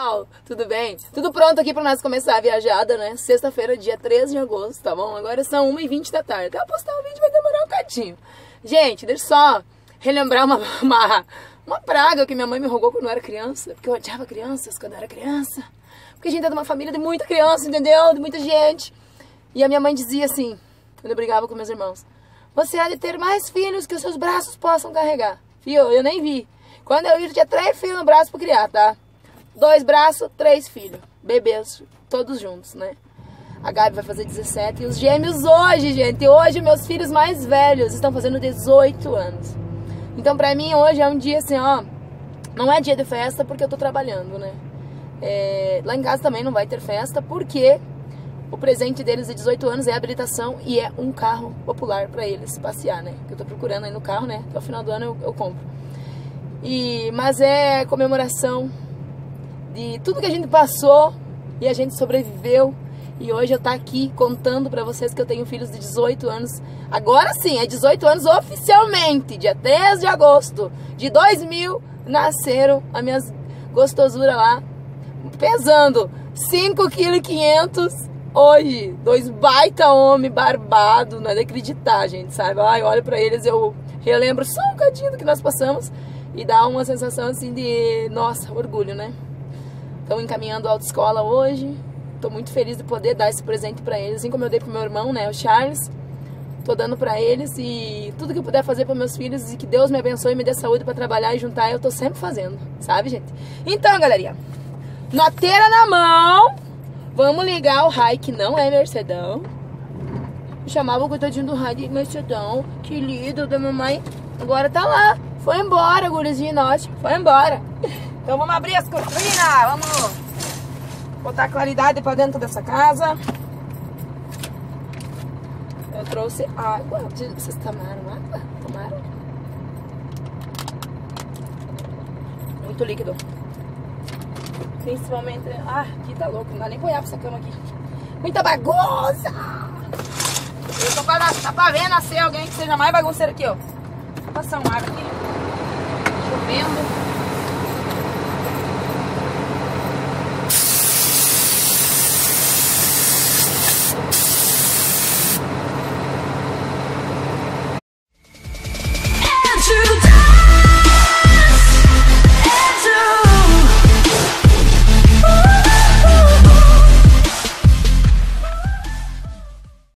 pessoal, tudo bem? Tudo pronto aqui para nós começar a viajada, né? Sexta-feira, dia 13 de agosto, tá bom? Agora são 1h20 da tarde. Até eu postar o vídeo vai demorar um cadinho. Gente, deixa eu só relembrar uma, uma, uma praga que minha mãe me rogou quando eu era criança. Porque eu odiava crianças quando eu era criança. Porque a gente é de uma família de muita criança, entendeu? De muita gente. E a minha mãe dizia assim, quando eu brigava com meus irmãos. Você há de ter mais filhos que os seus braços possam carregar. Fio, eu nem vi. Quando eu vi, tinha três filhos no braço para criar, tá? Dois braços, três filhos. Bebês, todos juntos, né? A Gabi vai fazer 17 e os gêmeos hoje, gente. Hoje meus filhos mais velhos estão fazendo 18 anos. Então pra mim hoje é um dia assim, ó. Não é dia de festa porque eu tô trabalhando, né? É, lá em casa também não vai ter festa porque o presente deles de 18 anos é habilitação e é um carro popular para eles passear, né? Que eu tô procurando aí no carro, né? Até o final do ano eu, eu compro. E, mas é comemoração de tudo que a gente passou e a gente sobreviveu. E hoje eu tá aqui contando para vocês que eu tenho filhos de 18 anos. Agora sim, é 18 anos oficialmente. Dia 3 de agosto de 2000 nasceram as minhas gostosuras lá, pesando 5,5 kg hoje. Dois baita homem barbado, não é de acreditar, gente, sabe? Ai, olho para eles, eu relembro só um cadinho do que nós passamos e dá uma sensação assim de, nossa, orgulho, né? Estão encaminhando a autoescola hoje. Estou muito feliz de poder dar esse presente para eles, assim como eu dei pro meu irmão, né, o Charles. Tô dando para eles e tudo que eu puder fazer para meus filhos e que Deus me abençoe e me dê saúde para trabalhar e juntar, eu tô sempre fazendo, sabe, gente? Então, galerinha, noteira na mão, vamos ligar o Rai, que não é Mercedão. chamava o coitadinho do Rai de Mercedão, que lindo da mamãe. Agora tá lá, foi embora, gurizinho nosso, foi embora. Então vamos abrir as cortinas, vamos botar claridade pra dentro dessa casa. Eu trouxe água. Vocês tomaram água? Tomaram? Muito líquido. Principalmente... Ah, aqui tá louco. Não dá nem pra olhar pra essa cama aqui. Muita bagunça! Eu tô pra, tá pra ver nascer alguém que seja mais bagunceiro aqui, ó. Vou passar um ar aqui. Chovendo.